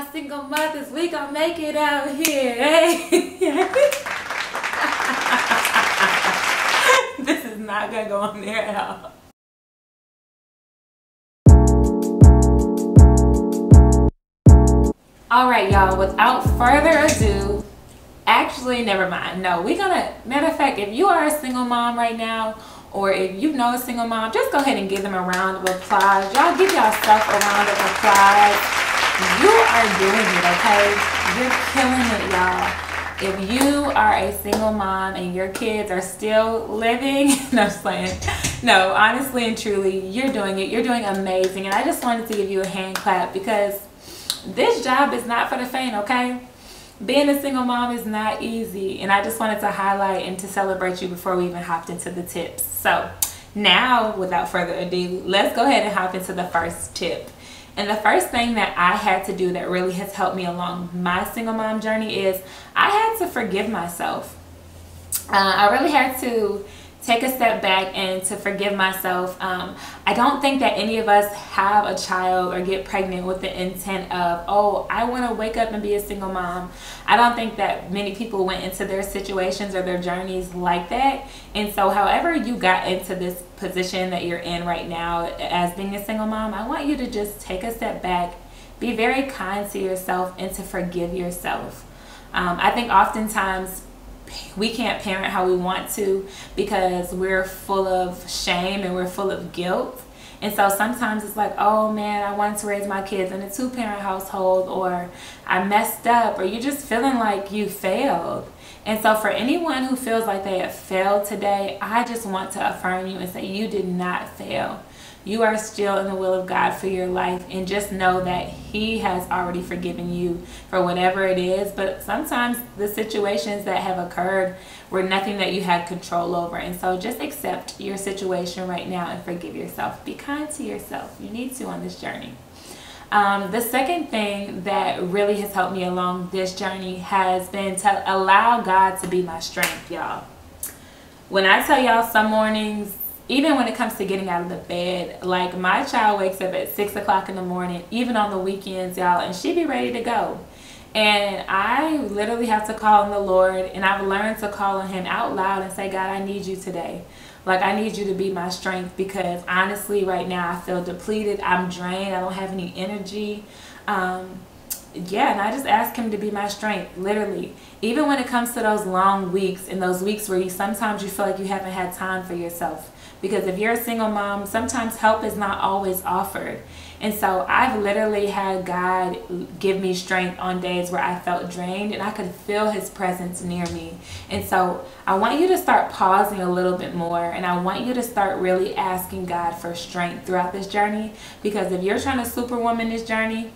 my single mothers, we gonna make it out here. Hey. Eh? this is not gonna go on there at all. All right, y'all, without further ado, actually, never mind. No, we're gonna, matter of fact, if you are a single mom right now, or if you know a single mom, just go ahead and give them a round of applause. Y'all give yourself a round of applause. You are doing it, okay? You're killing it, y'all. If you are a single mom and your kids are still living, no, I'm playing. No, honestly and truly, you're doing it. You're doing amazing. And I just wanted to give you a hand clap because this job is not for the faint, okay? Being a single mom is not easy. And I just wanted to highlight and to celebrate you before we even hopped into the tips. So now, without further ado, let's go ahead and hop into the first tip. And the first thing that I had to do that really has helped me along my single mom journey is I had to forgive myself. Uh, I really had to take a step back and to forgive myself. Um, I don't think that any of us have a child or get pregnant with the intent of, oh, I want to wake up and be a single mom. I don't think that many people went into their situations or their journeys like that. And so, however, you got into this position that you're in right now as being a single mom, I want you to just take a step back, be very kind to yourself, and to forgive yourself. Um, I think oftentimes we can't parent how we want to because we're full of shame and we're full of guilt. And so sometimes it's like, oh man, I wanted to raise my kids in a two parent household, or I messed up, or you're just feeling like you failed. And so, for anyone who feels like they have failed today, I just want to affirm you and say, you did not fail you are still in the will of God for your life and just know that he has already forgiven you for whatever it is. But sometimes the situations that have occurred were nothing that you had control over. And so just accept your situation right now and forgive yourself. Be kind to yourself. You need to on this journey. Um, the second thing that really has helped me along this journey has been to allow God to be my strength, y'all. When I tell y'all some mornings even when it comes to getting out of the bed, like my child wakes up at six o'clock in the morning, even on the weekends, y'all, and she be ready to go. And I literally have to call on the Lord, and I've learned to call on Him out loud and say, God, I need you today. Like, I need you to be my strength because honestly, right now, I feel depleted. I'm drained. I don't have any energy. Um, yeah, and I just ask him to be my strength, literally. Even when it comes to those long weeks and those weeks where you sometimes you feel like you haven't had time for yourself. Because if you're a single mom, sometimes help is not always offered. And so I've literally had God give me strength on days where I felt drained and I could feel his presence near me. And so I want you to start pausing a little bit more and I want you to start really asking God for strength throughout this journey because if you're trying to superwoman this journey,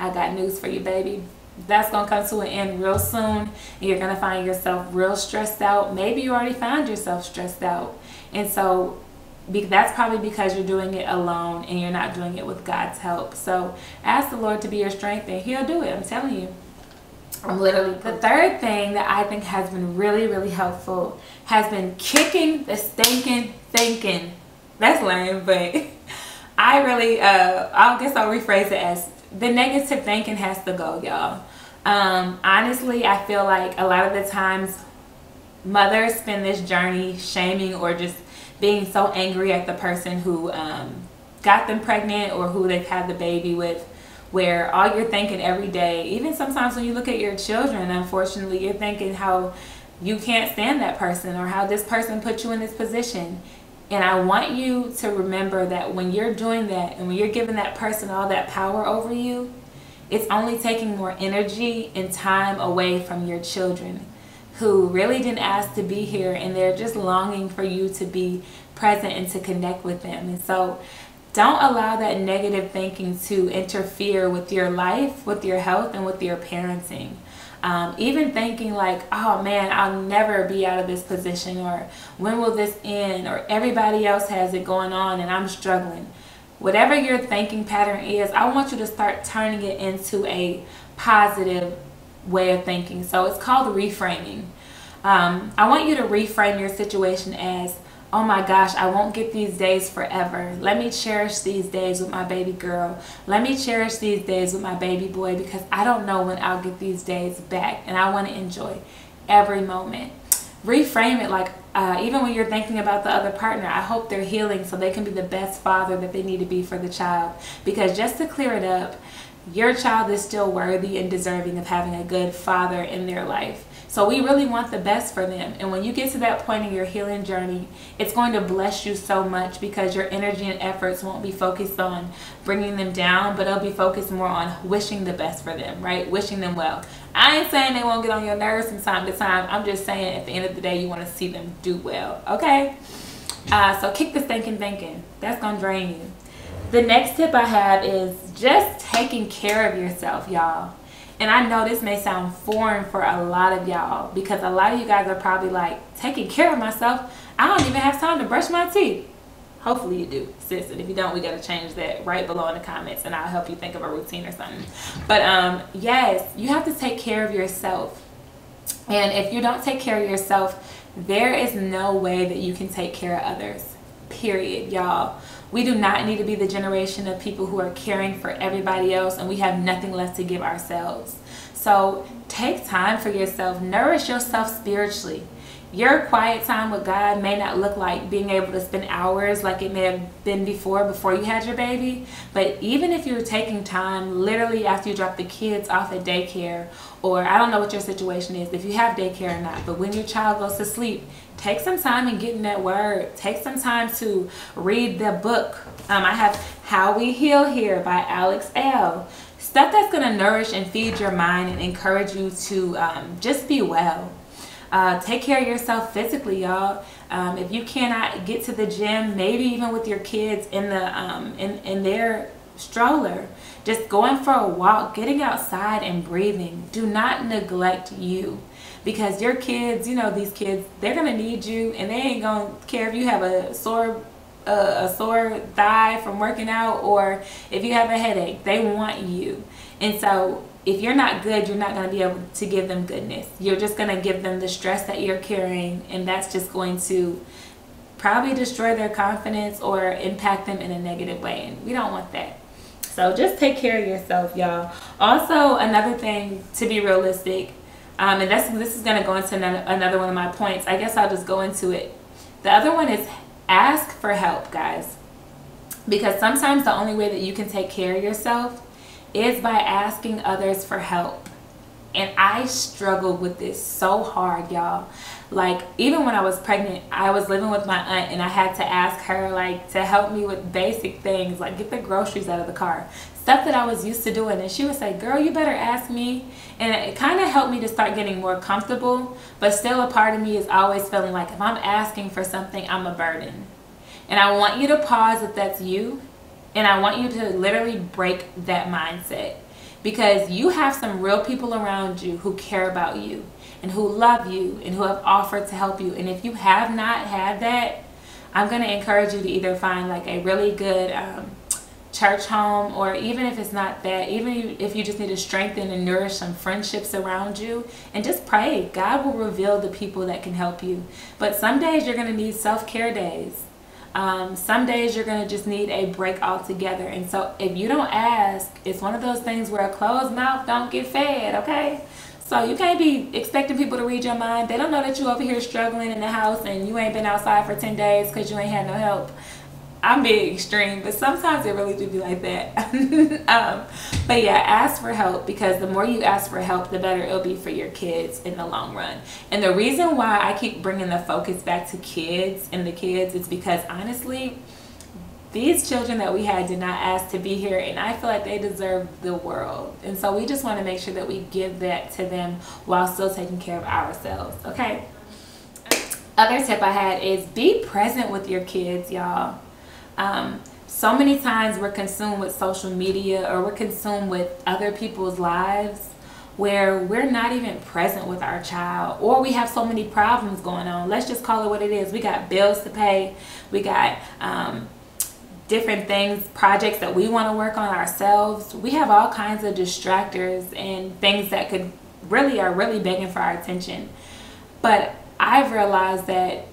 I got news for you, baby. That's going to come to an end real soon and you're going to find yourself real stressed out. Maybe you already found yourself stressed out. And so that's probably because you're doing it alone and you're not doing it with God's help. So ask the Lord to be your strength and He'll do it. I'm telling you. I'm literally. The third thing that I think has been really, really helpful has been kicking the stinking thinking. That's lame, but I really, uh, I guess I'll rephrase it as the negative thinking has to go, y'all. Um, honestly, I feel like a lot of the times mothers spend this journey shaming or just being so angry at the person who um, got them pregnant or who they've had the baby with where all you're thinking every day even sometimes when you look at your children unfortunately you're thinking how you can't stand that person or how this person put you in this position. And I want you to remember that when you're doing that and when you're giving that person all that power over you, it's only taking more energy and time away from your children who really didn't ask to be here and they're just longing for you to be present and to connect with them. And so don't allow that negative thinking to interfere with your life, with your health, and with your parenting. Um, even thinking like, oh man, I'll never be out of this position, or when will this end, or everybody else has it going on and I'm struggling. Whatever your thinking pattern is, I want you to start turning it into a positive way of thinking. So it's called reframing. Um, I want you to reframe your situation as oh my gosh, I won't get these days forever. Let me cherish these days with my baby girl. Let me cherish these days with my baby boy because I don't know when I'll get these days back and I want to enjoy every moment. Reframe it like uh, even when you're thinking about the other partner, I hope they're healing so they can be the best father that they need to be for the child. Because just to clear it up, your child is still worthy and deserving of having a good father in their life. So we really want the best for them. And when you get to that point in your healing journey, it's going to bless you so much because your energy and efforts won't be focused on bringing them down, but it'll be focused more on wishing the best for them, right? Wishing them well. I ain't saying they won't get on your nerves from time to time. I'm just saying at the end of the day, you want to see them do well, okay? Uh, so kick the stinking thinking. That's going to drain you. The next tip I have is just taking care of yourself, y'all. And I know this may sound foreign for a lot of y'all because a lot of you guys are probably like, taking care of myself? I don't even have time to brush my teeth. Hopefully you do, sis. And if you don't, we got to change that right below in the comments and I'll help you think of a routine or something. But um, yes, you have to take care of yourself. And if you don't take care of yourself, there is no way that you can take care of others. Period, y'all. We do not need to be the generation of people who are caring for everybody else and we have nothing left to give ourselves. So take time for yourself, nourish yourself spiritually. Your quiet time with God may not look like being able to spend hours like it may have been before, before you had your baby. But even if you're taking time literally after you drop the kids off at daycare, or I don't know what your situation is, if you have daycare or not, but when your child goes to sleep, take some time and get in that word. Take some time to read the book. Um, I have How We Heal Here by Alex Elle. Stuff that's going to nourish and feed your mind and encourage you to um, just be well. Uh, take care of yourself physically, y'all. Um, if you cannot get to the gym, maybe even with your kids in the um, in, in their stroller, just going for a walk, getting outside and breathing. Do not neglect you because your kids, you know, these kids, they're gonna need you, and they ain't gonna care if you have a sore a sore thigh from working out or if you have a headache. They want you, and so if you're not good, you're not going to be able to give them goodness. You're just going to give them the stress that you're carrying, and that's just going to probably destroy their confidence or impact them in a negative way. And we don't want that. So just take care of yourself, y'all. Also, another thing to be realistic, um, and that's this is going to go into another one of my points. I guess I'll just go into it. The other one is ask for help, guys. Because sometimes the only way that you can take care of yourself is by asking others for help. And I struggled with this so hard, y'all. Like, even when I was pregnant, I was living with my aunt and I had to ask her, like, to help me with basic things, like get the groceries out of the car. Stuff that I was used to doing. And she would say, girl, you better ask me. And it kind of helped me to start getting more comfortable. But still, a part of me is always feeling like if I'm asking for something, I'm a burden. And I want you to pause if that's you and I want you to literally break that mindset because you have some real people around you who care about you and who love you and who have offered to help you. And if you have not had that, I'm going to encourage you to either find like a really good um, church home or even if it's not that, even if you just need to strengthen and nourish some friendships around you and just pray. God will reveal the people that can help you. But some days you're going to need self-care days. Um, some days you're going to just need a break altogether. And so if you don't ask, it's one of those things where a closed mouth don't get fed, okay? So you can't be expecting people to read your mind. They don't know that you over here struggling in the house and you ain't been outside for 10 days because you ain't had no help. I'm being extreme, but sometimes it really do be like that. um, but yeah, ask for help because the more you ask for help, the better it'll be for your kids in the long run. And the reason why I keep bringing the focus back to kids and the kids is because honestly, these children that we had did not ask to be here and I feel like they deserve the world. And so we just want to make sure that we give that to them while still taking care of ourselves, okay? Other tip I had is be present with your kids, y'all um, so many times we're consumed with social media or we're consumed with other people's lives where we're not even present with our child or we have so many problems going on. Let's just call it what it is. We got bills to pay. We got um, different things, projects that we want to work on ourselves. We have all kinds of distractors and things that could really are really begging for our attention. But I've realized that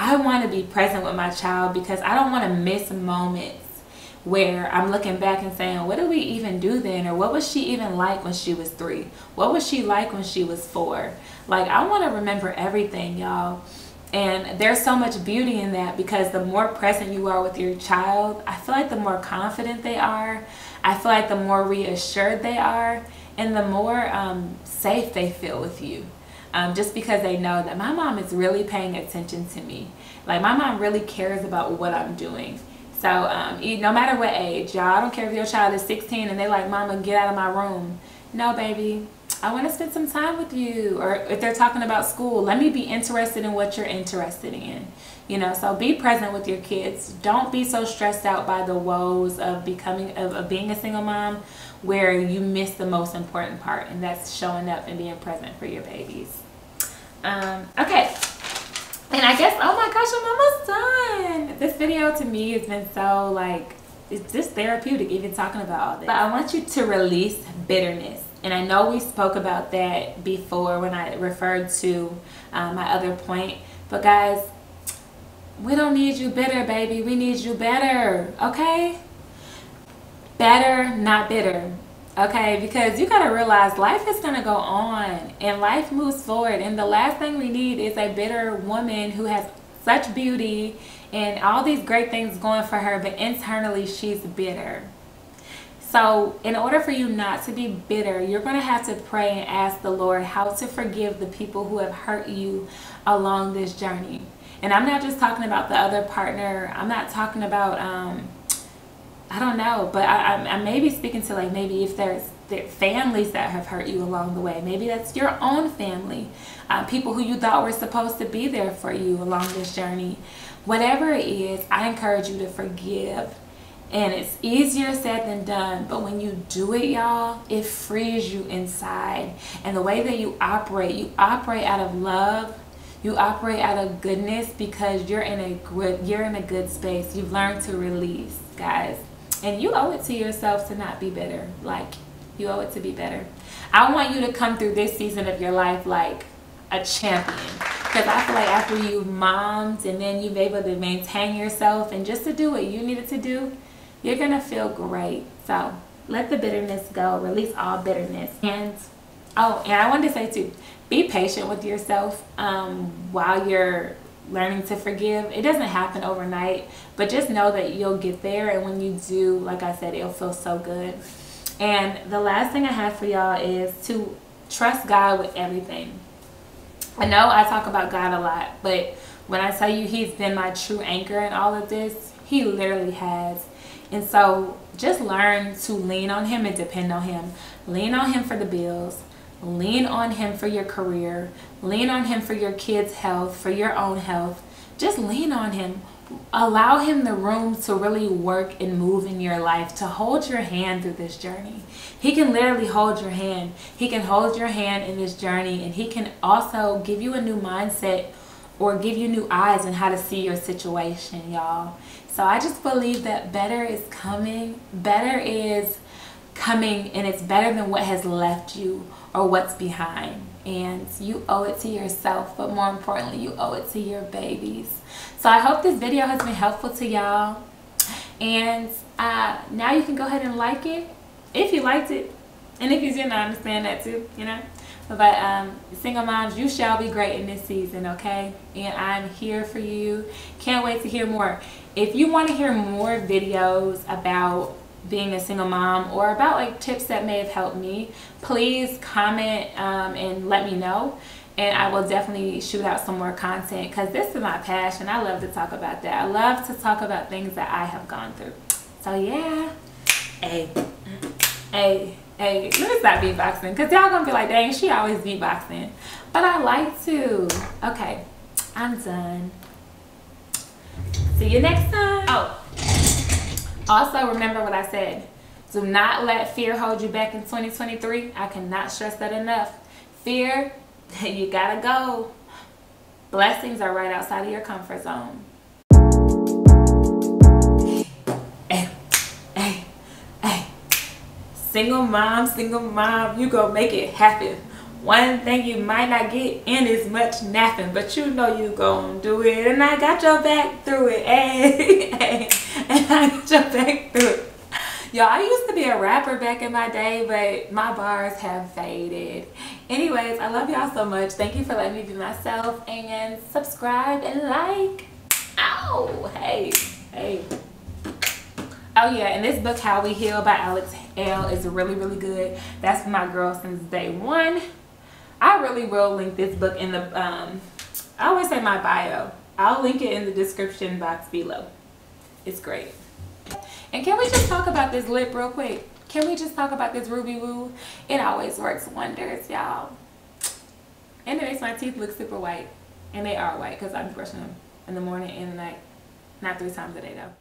I want to be present with my child because I don't want to miss moments where I'm looking back and saying, what did we even do then? Or what was she even like when she was three? What was she like when she was four? Like, I want to remember everything, y'all. And there's so much beauty in that because the more present you are with your child, I feel like the more confident they are. I feel like the more reassured they are and the more um, safe they feel with you. Um, just because they know that my mom is really paying attention to me. Like my mom really cares about what I'm doing. So um, no matter what age, y'all, I don't care if your child is 16 and they like, mama, get out of my room. No, baby, I want to spend some time with you. Or if they're talking about school, let me be interested in what you're interested in. You know, so be present with your kids. Don't be so stressed out by the woes of becoming, of, of being a single mom where you miss the most important part and that's showing up and being present for your babies. Um, okay. And I guess, oh my gosh, I'm almost done. This video to me has been so like, it's just therapeutic even talking about all this. But I want you to release bitterness. And I know we spoke about that before when I referred to uh, my other point. But guys, we don't need you bitter, baby. We need you better, okay? Better, not bitter okay because you got to realize life is going to go on and life moves forward and the last thing we need is a bitter woman who has such beauty and all these great things going for her but internally she's bitter so in order for you not to be bitter you're going to have to pray and ask the lord how to forgive the people who have hurt you along this journey and i'm not just talking about the other partner i'm not talking about um, I don't know, but I, I, I may be speaking to like maybe if there's there families that have hurt you along the way. Maybe that's your own family, uh, people who you thought were supposed to be there for you along this journey. Whatever it is, I encourage you to forgive. And it's easier said than done, but when you do it, y'all, it frees you inside. And the way that you operate, you operate out of love, you operate out of goodness because you're in a good you're in a good space. You've learned to release, guys. And you owe it to yourself to not be bitter. Like, you owe it to be better. I want you to come through this season of your life like a champion. Because I feel like after you've mommed and then you've able to maintain yourself and just to do what you needed to do, you're to feel great. So let the bitterness go. Release all bitterness. And, oh, and I wanted to say too, be patient with yourself um, while you're learning to forgive. It doesn't happen overnight, but just know that you'll get there. And when you do, like I said, it'll feel so good. And the last thing I have for y'all is to trust God with everything. I know I talk about God a lot, but when I tell you He's been my true anchor in all of this, He literally has. And so just learn to lean on Him and depend on Him. Lean on Him for the bills. Lean on Him for your career. Lean on Him for your kids' health, for your own health. Just lean on Him. Allow Him the room to really work and move in your life, to hold your hand through this journey. He can literally hold your hand. He can hold your hand in this journey, and He can also give you a new mindset or give you new eyes on how to see your situation, y'all. So I just believe that better is coming. Better is coming, and it's better than what has left you or what's behind. And you owe it to yourself, but more importantly, you owe it to your babies. So I hope this video has been helpful to y'all. And uh, now you can go ahead and like it if you liked it. And if you didn't, I understand that too, you know. But um, single moms, you shall be great in this season, okay? And I'm here for you. Can't wait to hear more. If you want to hear more videos about being a single mom or about like tips that may have helped me, please comment um, and let me know. And I will definitely shoot out some more content because this is my passion. I love to talk about that. I love to talk about things that I have gone through. So yeah, hey, hey, hey, let me stop beatboxing because y'all gonna be like, dang, she always beatboxing. But I like to. Okay, I'm done. See you next time. Oh. Also, remember what I said. Do not let fear hold you back in 2023. I cannot stress that enough. Fear, you gotta go. Blessings are right outside of your comfort zone. Hey, hey, hey. Single mom, single mom, you go make it happen. One thing you might not get in as much napping, but you know you gonna do it. And I got your back through it. Hey, hey. And I got your back through it. Y'all, I used to be a rapper back in my day, but my bars have faded. Anyways, I love y'all so much. Thank you for letting me be myself and subscribe and like. Ow, hey, hey. Oh yeah, and this book, How We Heal by Alex Elle is really, really good. That's my girl since day one. I really will link this book in the, um, I always say my bio. I'll link it in the description box below. It's great. And can we just talk about this lip real quick? Can we just talk about this Ruby Woo? It always works wonders, y'all. And it makes my teeth look super white. And they are white because I'm brushing them in the morning and the night. Not three times a day though.